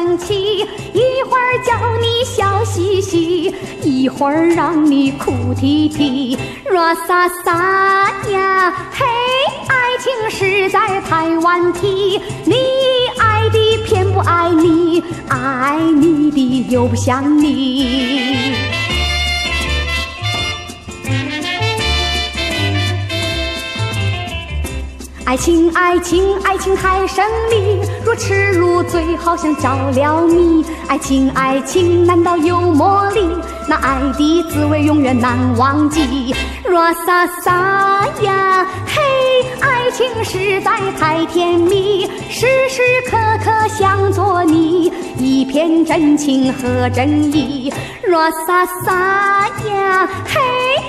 生气，一会儿叫你笑嘻嘻，一会儿让你哭啼啼。若撒撒呀，嘿，爱情实在太顽皮，你爱的偏不爱你，爱你的又不像你。爱情，爱情，爱情太神秘，若吃入嘴，好像着了迷。爱情，爱情，难道有魔力？那爱的滋味永远难忘记。若撒撒呀，嘿，爱情实在太甜蜜，时时刻刻想做你，一片真情和真意。若撒撒呀，嘿，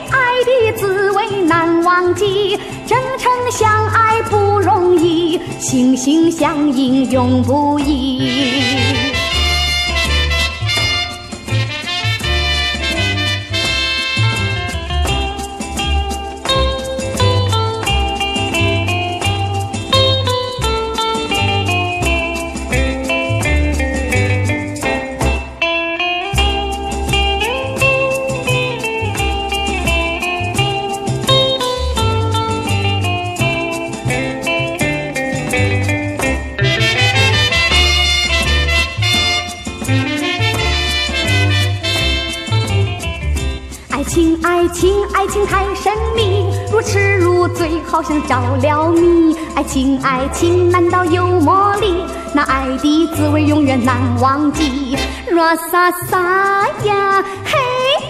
爱的滋味难忘记。真诚相爱不容易，心心相印永不移。好像着了迷，爱情爱情难道有魔力？那爱的滋味永远难忘记。若撒撒呀，嘿，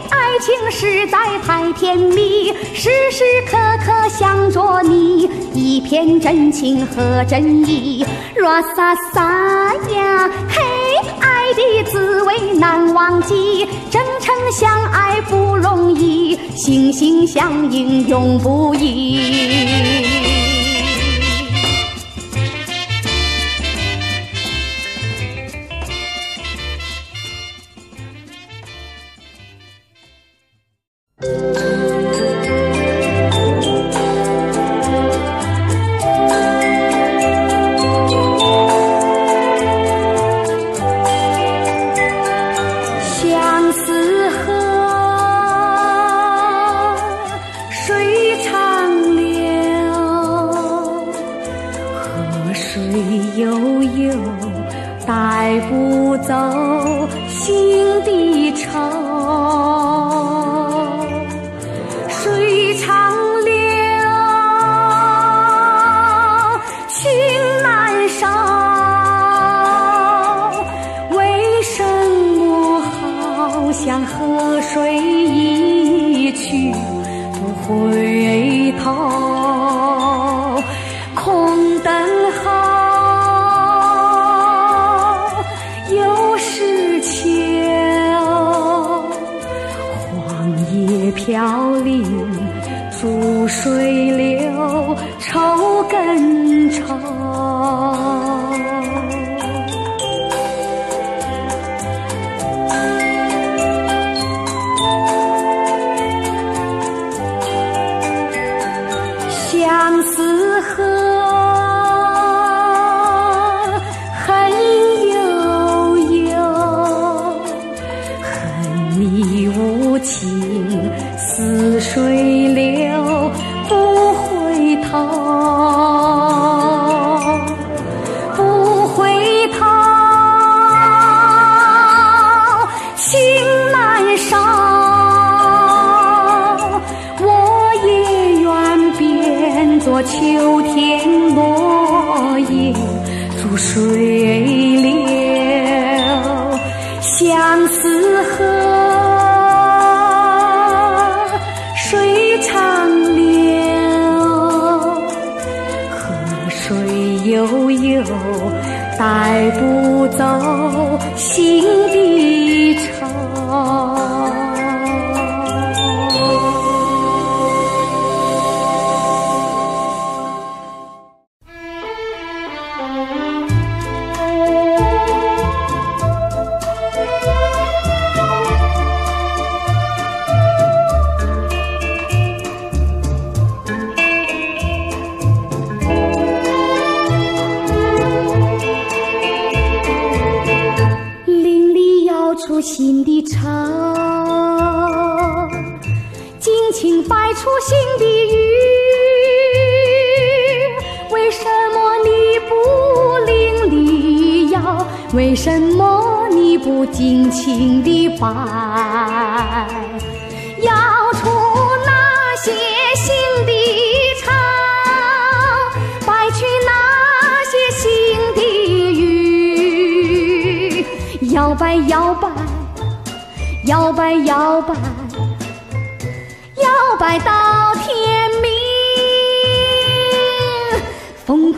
爱情实在太甜蜜，时时刻刻想着你，一片真情和真意。若撒撒呀，嘿，的滋味难忘记，真诚相爱不容易，心心相印永不移。水悠悠带不走心的愁。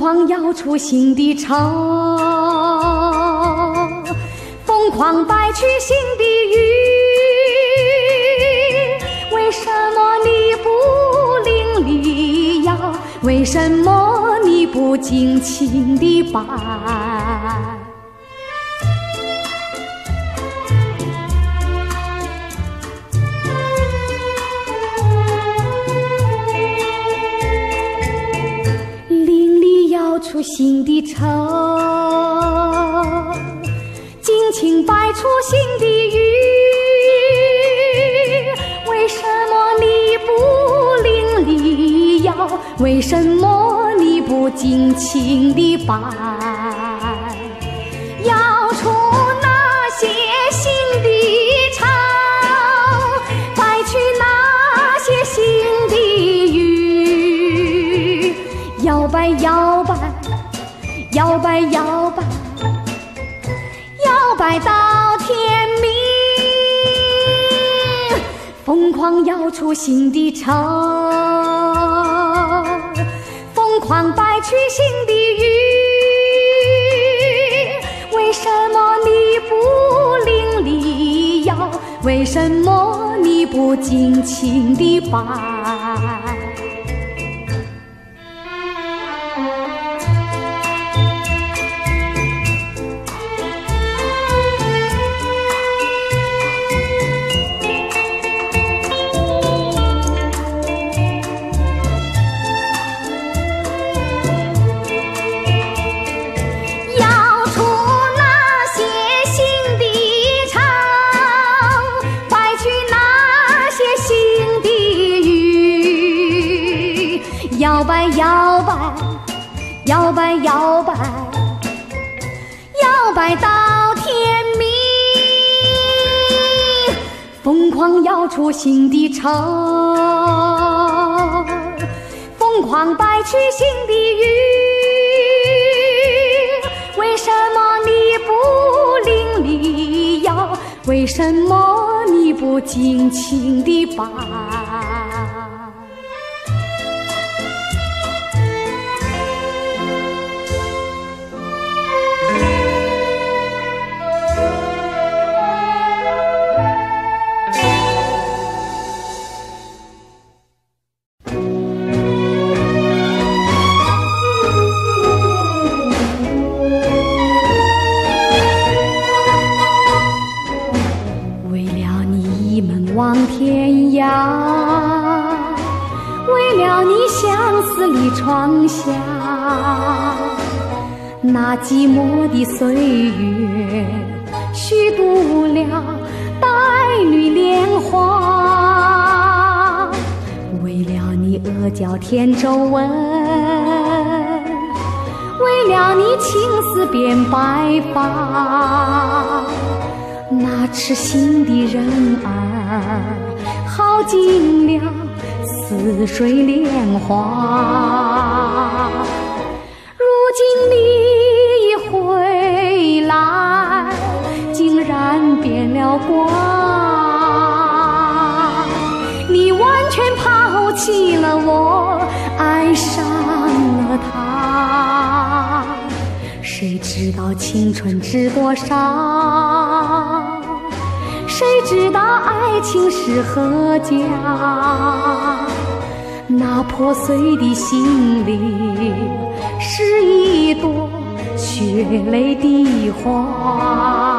狂摇出新的潮，疯狂摆去新的鱼。为什么你不淋漓呀？为什么你不尽情地摆？尽情的摆？摇出那些新的潮，摆去那些新的雨，摇摆摇摆，摇摆摇摆，摇摆到天明。疯狂摇出新的愁，疯狂摆去新的雨。为什么你不淋漓腰？为什么你不尽情地把？摇摆摇摆，摇摆摇摆，摇摆到天明，疯狂摇出新的愁。疯狂摆去新的雨，为什么你不淋漓腰？为什么你不尽情的摆？思里窗下，那寂寞的岁月，虚度了黛绿莲花。为了你额角添皱纹，为了你青丝变白发。那痴心的人儿，耗尽了似水莲花。如今你已回来，竟然变了卦。你完全抛弃了我，爱上了他。谁知道青春值多少？谁知道爱情是何价？那破碎的心灵是一朵血泪的花。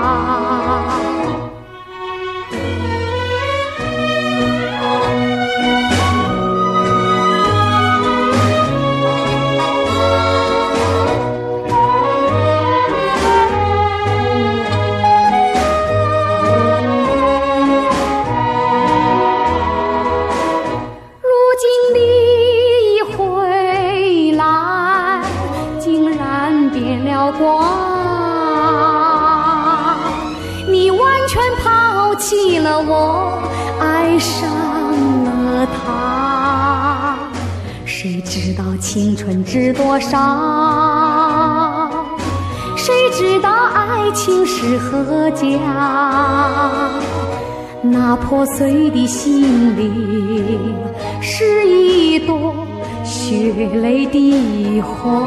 青春知多少？谁知道爱情是何价？那破碎的心灵是一朵血泪的花。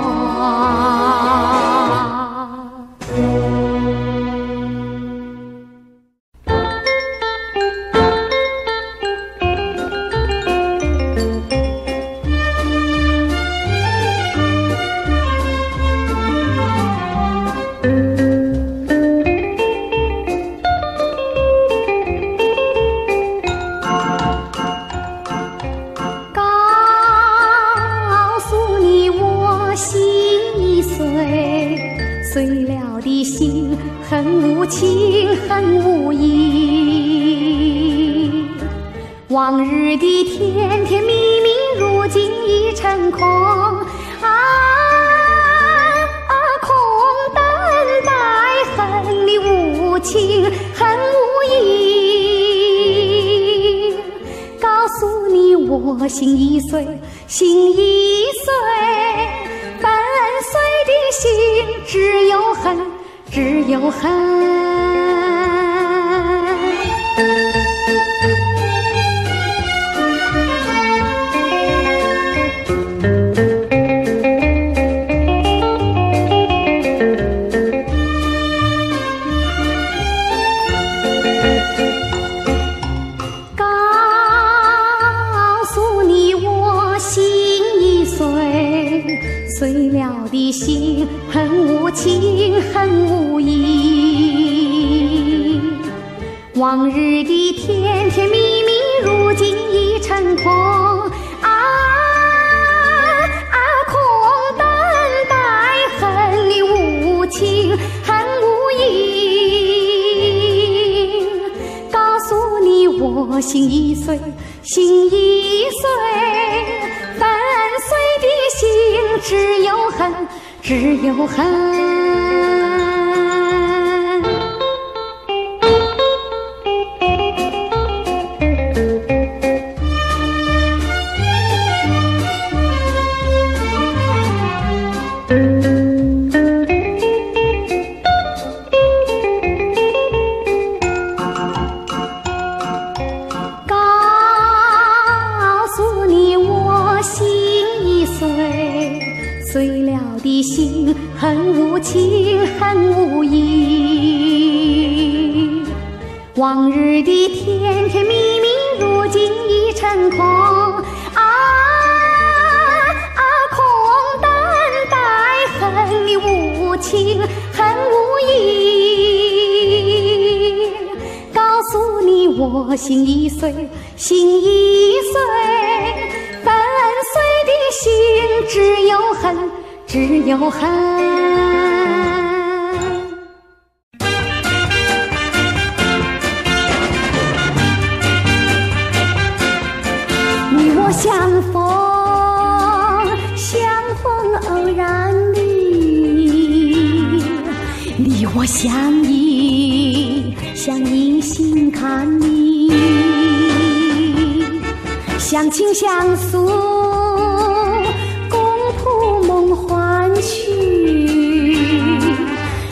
心已碎心已碎伴随的心只有恨只有恨。心已碎，心已碎，粉碎的心只有恨，只有恨。我心已碎，心已碎。粉碎的心只有恨，只有恨。你我相逢，相逢偶然里，你我相。相亲相诉，共谱梦幻曲，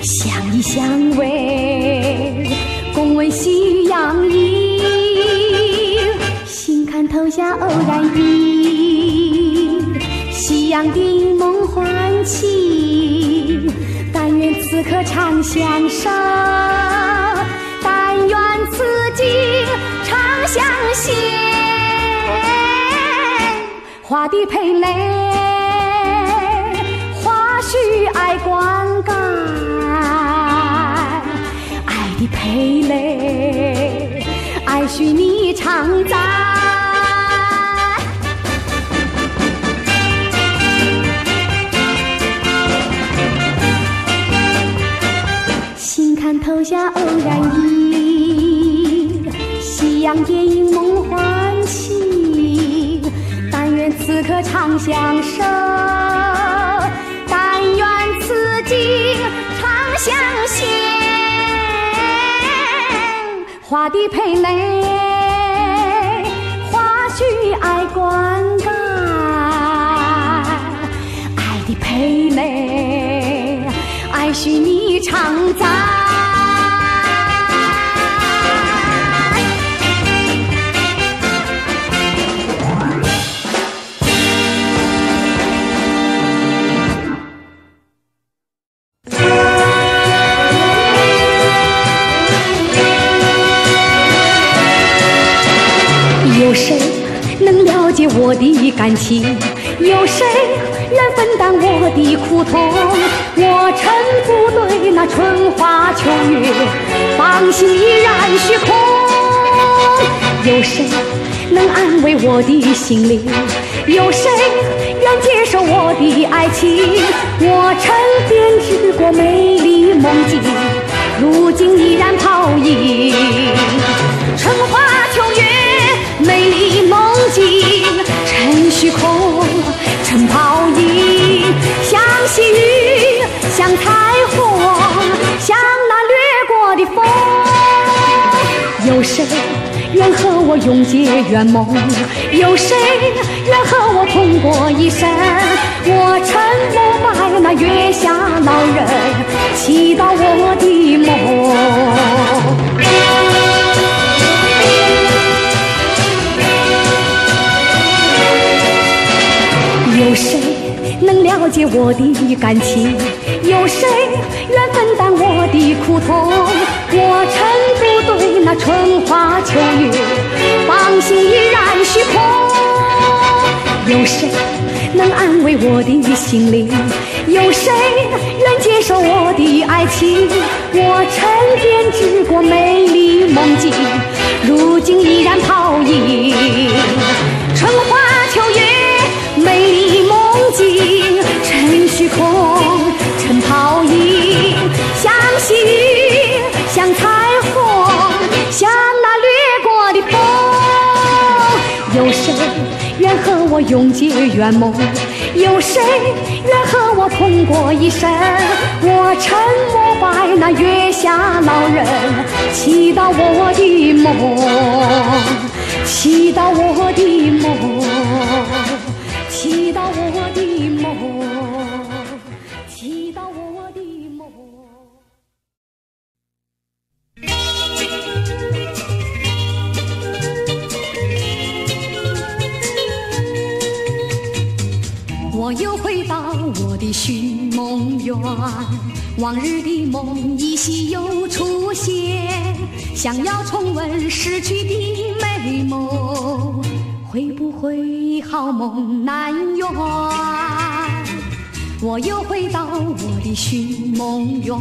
相依相偎，共问夕阳意，心坎投下偶然意，夕阳的梦幻情，但愿此刻长相守。花的蓓蕾花絮爱灌溉爱的蓓蕾爱许你常在。心看投下偶然意夕阳剪影梦幻可常相守但愿此情长相携花的陪蕾花絮爱灌溉爱的陪蕾爱需你常在我的心灵？有谁愿接受我的爱情？我曾编织过美丽梦境，如今依然泡影。春花秋月，美丽梦境。成虚空，成泡影，像细雨，像彩虹，像那掠过的风。有谁愿和我永结圆梦？有谁愿和我同过一生？我曾膜拜那月下老人，祈祷我的梦。有谁能了解我的感情？有谁愿分担我的苦痛？我曾不对那春花秋月，芳心依然虚空。有谁能安慰我的心灵？有谁愿接受我的爱情？我曾编织过美丽梦境，如今依然泡影。春花秋月，美丽。永结圆梦？有谁愿和我同过一生？我沉默拜那月下老人，祈祷我的梦，祈祷我的梦。祈祷我的往日的梦依稀又出现，想要重温逝去的美梦。会不会好梦难圆？我又回到我的寻梦园，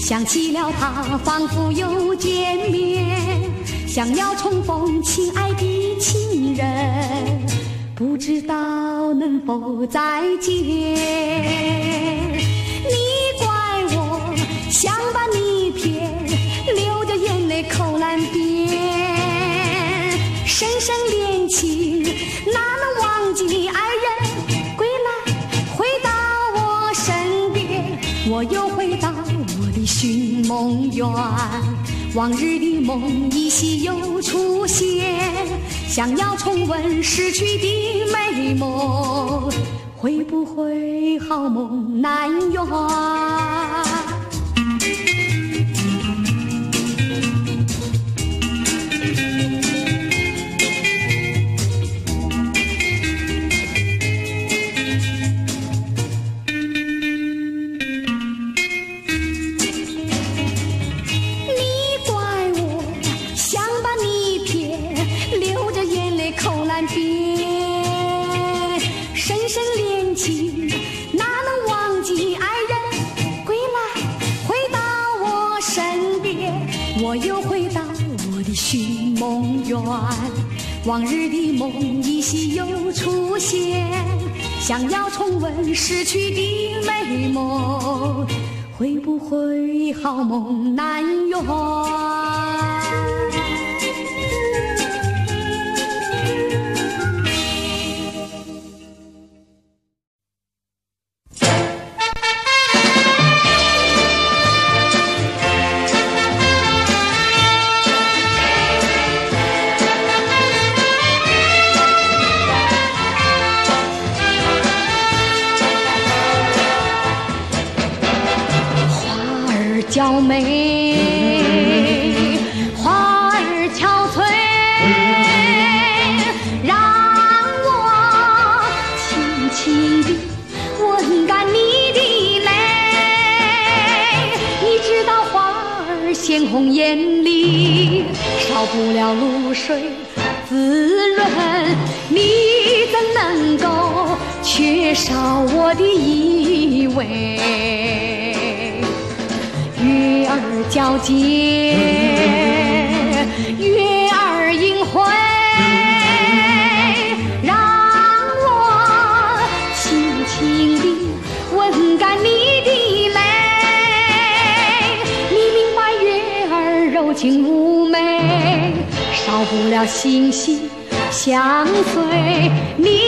想起了他，仿佛又见面，想要重逢亲爱的情人，不知道能否再见。想把你骗，流着眼泪口难辩，深深恋。情哪能忘记爱人归来回到我身边？我又回到我的寻梦园，往日的梦依稀又出现，想要重温逝去的美梦，会不会好梦难圆？往日的梦依稀又出现，想要重温逝去的美梦，会不会好梦难圆？娇美，花儿憔悴，让我轻轻地吻干你的泪。你知道花儿鲜红艳丽，少不了露水滋润，你怎能够缺少我的依偎？皎洁，月儿盈辉，让我轻轻地吻干你的泪。你明白月儿柔情妩媚，少不了星星相随，你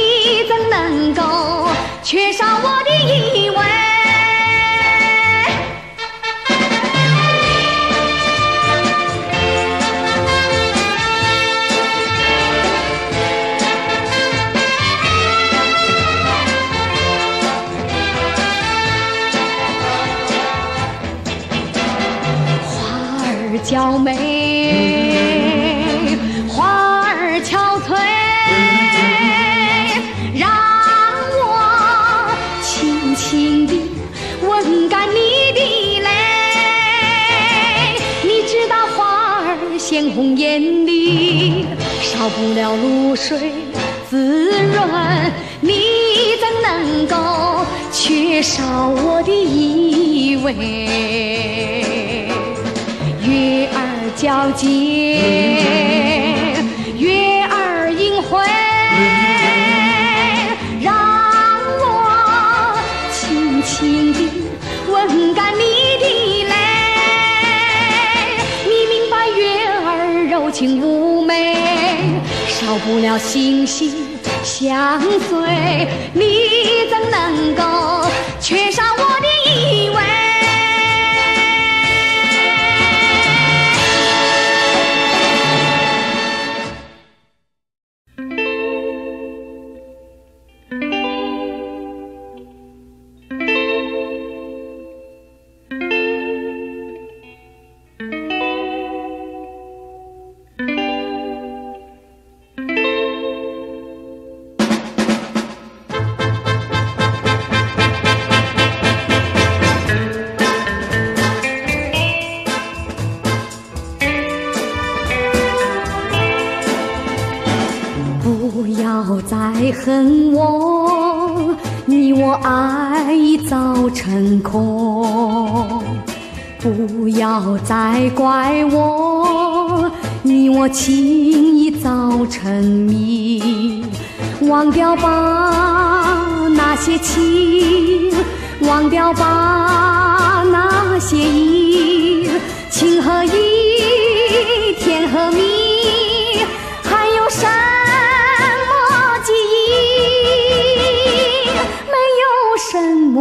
怎能够缺少我的红艳丽，少不了露水滋润，你怎能够缺少我的依偎？月儿皎洁，了心心相随，你怎能够缺少我的依偎？我，你我爱已早成空。不要再怪我，你我情已早成迷。忘掉吧那些情，忘掉吧那些意，情和义，甜和蜜，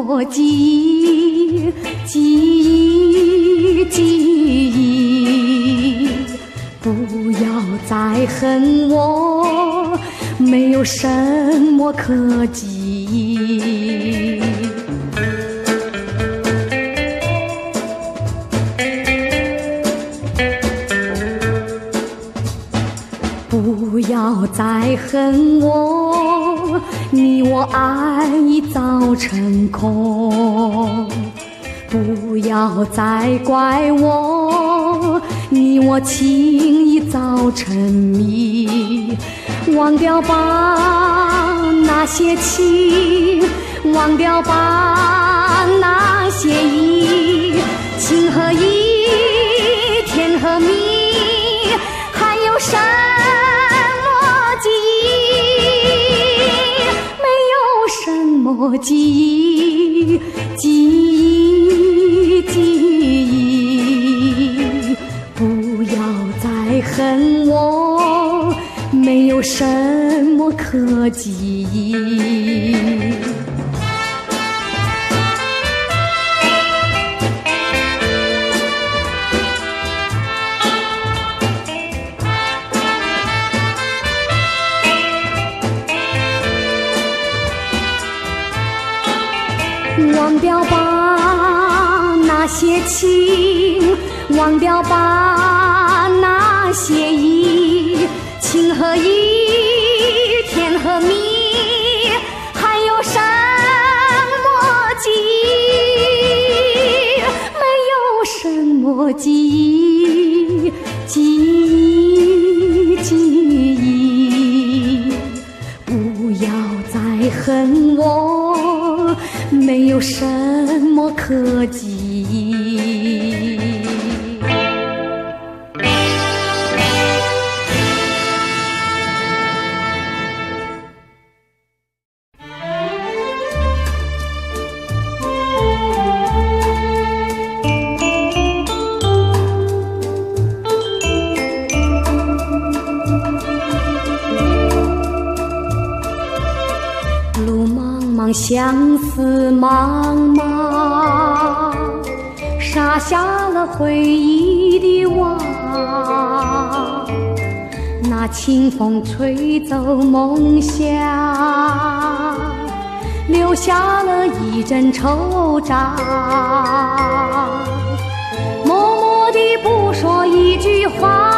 我记忆，记忆，记忆。不要再恨我，没有什么可记忆。不要再恨我，你我爱已早成空。不要再怪我，你我情已早成迷。忘掉吧那些情，忘掉吧那些意，情和义，甜和蜜，还有什我记忆，记忆，记忆。不要再恨我，没有什么可记忆。忘掉吧那些情，忘掉吧那些意，情和义，甜和蜜，还有什么记忆？没有什么记忆，记忆，记忆，不要再恨我，没有什么可记。相思茫茫，撒下了回忆的网。那清风吹走梦想，留下了一阵惆怅。默默地不说一句话，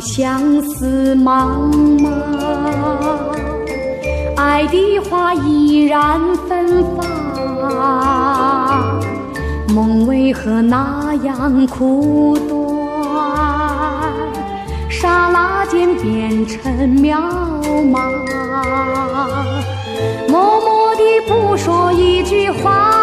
相思茫茫，爱的花依然芬芳，梦为何那样苦短？刹那间变成渺茫，默默地不说一句话，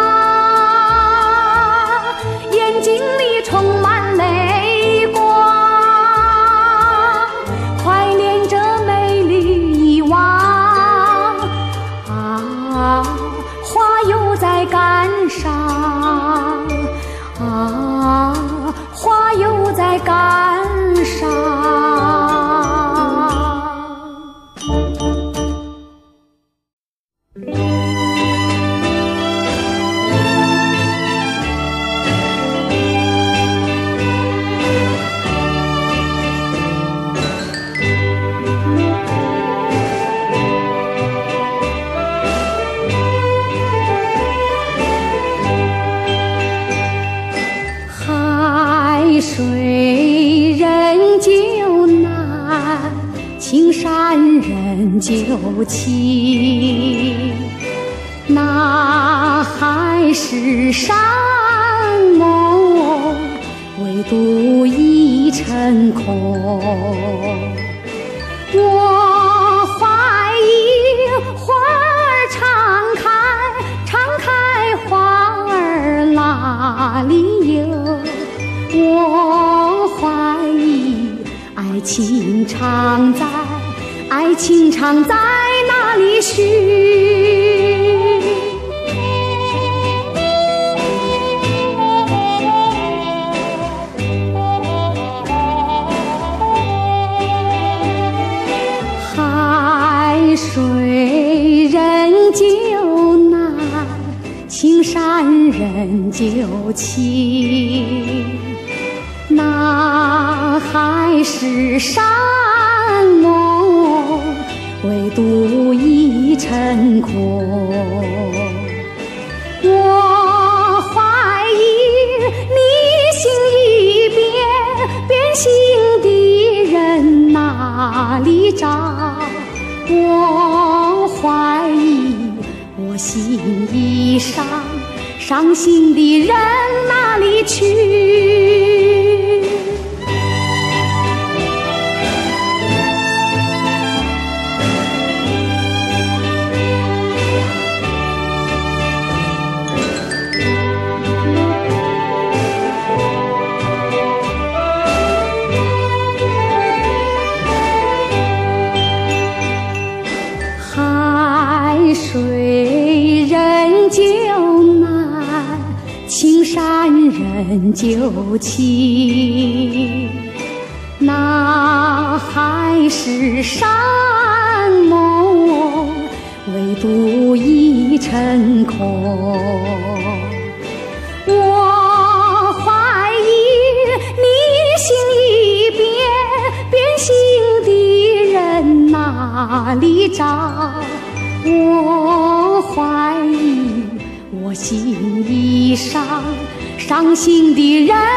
成空。我怀疑你心已变，变心的人哪里找？我怀疑我心已伤，伤心的人有情心的人。